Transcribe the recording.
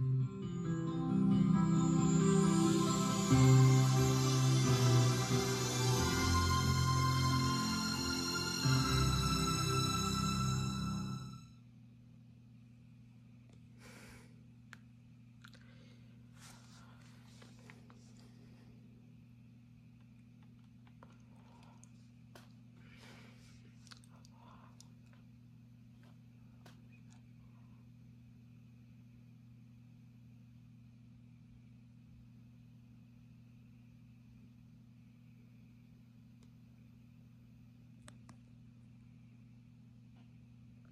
Mm-hmm.